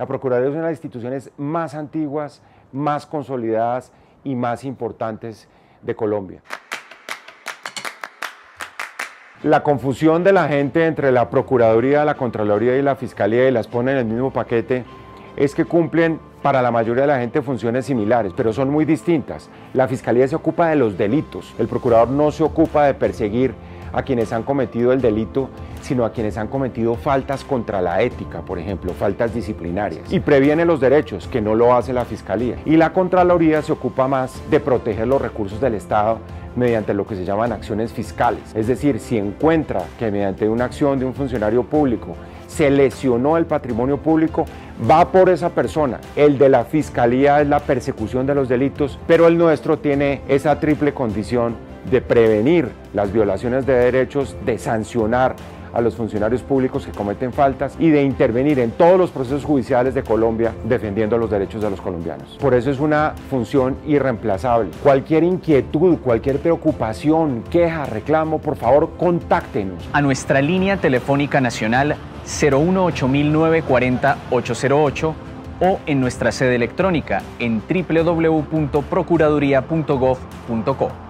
La Procuraduría es una de las instituciones más antiguas, más consolidadas y más importantes de Colombia. La confusión de la gente entre la Procuraduría, la Contraloría y la Fiscalía y las pone en el mismo paquete es que cumplen para la mayoría de la gente funciones similares, pero son muy distintas. La Fiscalía se ocupa de los delitos, el Procurador no se ocupa de perseguir a quienes han cometido el delito, sino a quienes han cometido faltas contra la ética, por ejemplo, faltas disciplinarias. Y previene los derechos, que no lo hace la Fiscalía. Y la Contraloría se ocupa más de proteger los recursos del Estado mediante lo que se llaman acciones fiscales. Es decir, si encuentra que mediante una acción de un funcionario público se lesionó el patrimonio público, va por esa persona. El de la Fiscalía es la persecución de los delitos, pero el nuestro tiene esa triple condición de prevenir las violaciones de derechos, de sancionar a los funcionarios públicos que cometen faltas y de intervenir en todos los procesos judiciales de Colombia defendiendo los derechos de los colombianos. Por eso es una función irreemplazable. Cualquier inquietud, cualquier preocupación, queja, reclamo, por favor, contáctenos. A nuestra línea telefónica nacional 018040 808 o en nuestra sede electrónica en www.procuraduría.gov.co.